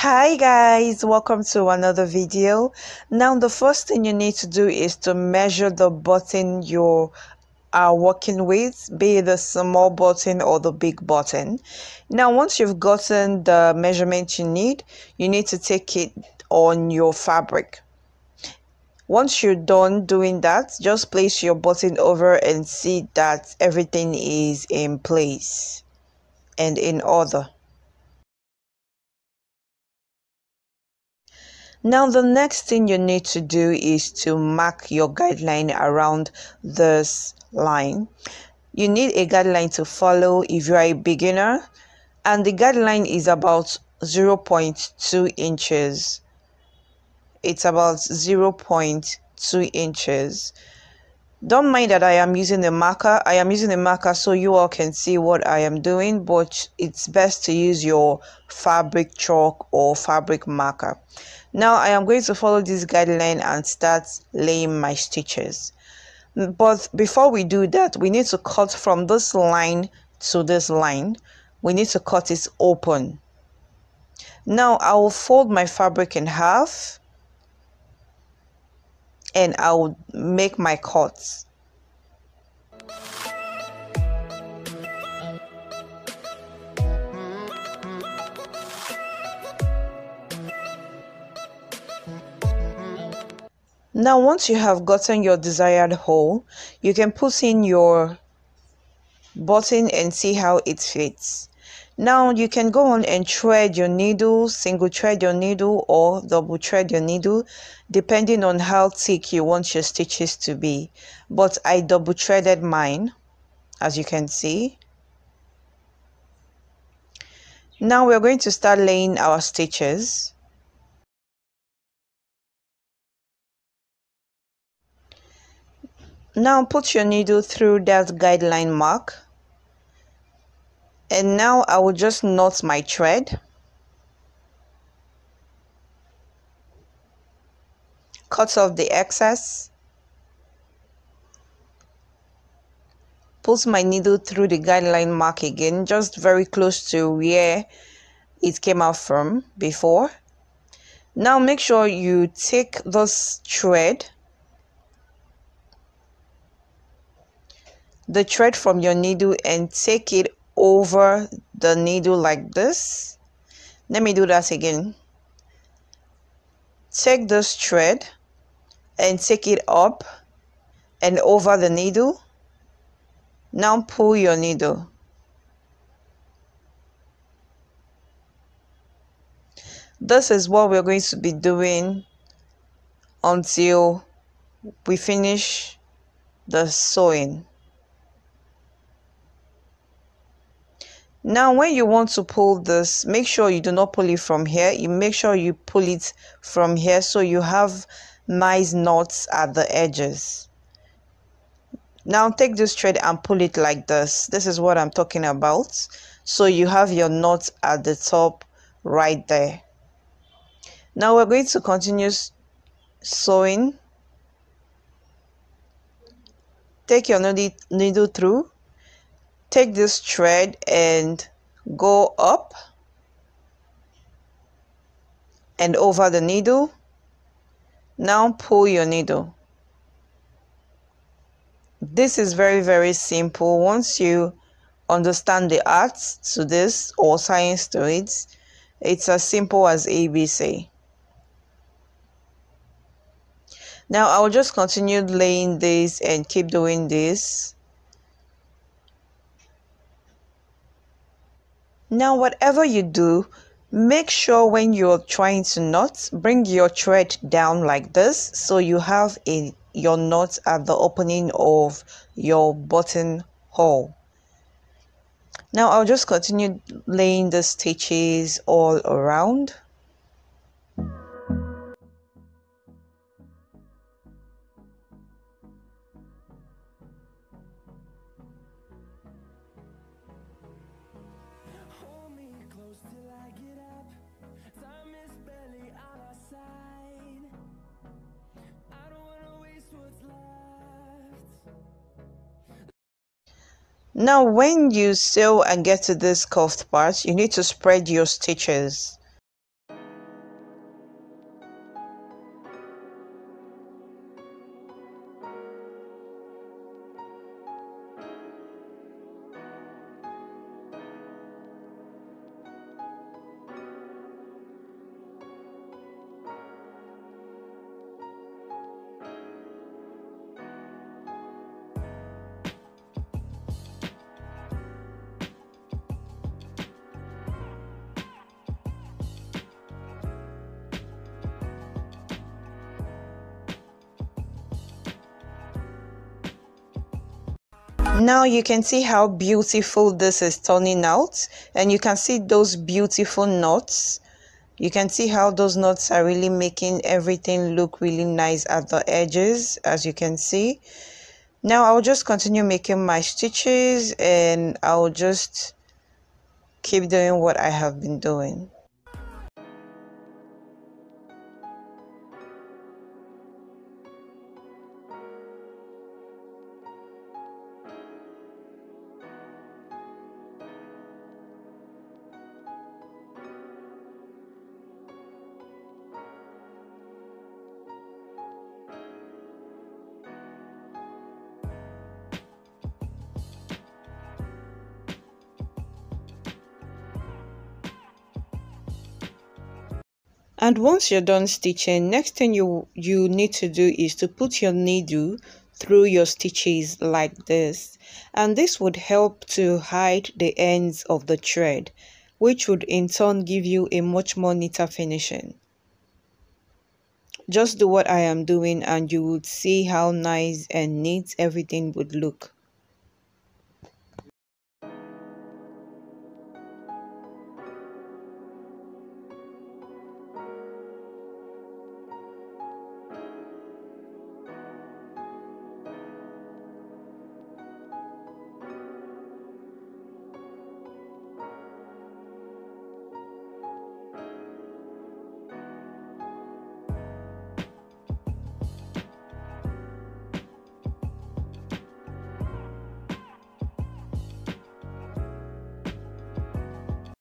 hi guys. Welcome to another video. Now the first thing you need to do is to measure the button you are working with be it the small button or the big button. Now once you've gotten the measurement you need you need to take it on your fabric. Once you're done doing that just place your button over and see that everything is in place and in order Now the next thing you need to do is to mark your guideline around this line. You need a guideline to follow if you are a beginner and the guideline is about 0.2 inches. It's about 0.2 inches. Don't mind that I am using a marker. I am using a marker so you all can see what I am doing but it's best to use your fabric chalk or fabric marker. Now I am going to follow this guideline and start laying my stitches. But before we do that, we need to cut from this line to this line. We need to cut it open. Now I will fold my fabric in half and I will make my cuts. Now once you have gotten your desired hole, you can put in your button and see how it fits. Now you can go on and thread your needle, single thread your needle or double thread your needle depending on how thick you want your stitches to be. But I double threaded mine as you can see. Now we're going to start laying our stitches. Now put your needle through that guideline mark. And now I will just knot my thread. Cut off the excess. Put my needle through the guideline mark again, just very close to where it came out from before. Now make sure you take this thread the thread from your needle and take it over the needle like this. Let me do that again. Take this thread and take it up and over the needle. Now pull your needle. This is what we're going to be doing until we finish the sewing now when you want to pull this make sure you do not pull it from here. You make sure you pull it from here so you have nice knots at the edges. Now take this thread and pull it like this. This is what i'm talking about. So you have your knot at the top right there. Now we're going to continue sewing. Take your needle through take this thread and go up and over the needle. Now pull your needle. This is very very simple. Once you understand the arts to this or science to it it's as simple as abc now i'll just continue laying this and keep doing this Now, whatever you do, make sure when you're trying to knot, bring your thread down like this so you have a your knot at the opening of your button hole. Now I'll just continue laying the stitches all around. Now when you sew and get to this cuffed part, you need to spread your stitches. Now you can see how beautiful this is turning out. And you can see those beautiful knots. You can see how those knots are really making everything look really nice at the edges as you can see. Now I'll just continue making my stitches and I'll just keep doing what I have been doing and once you're done stitching next thing you you need to do is to put your needle through your stitches like this. And this would help to hide the ends of the thread which would in turn give you a much more neater finishing. Just do what I am doing and you would see how nice and neat everything would look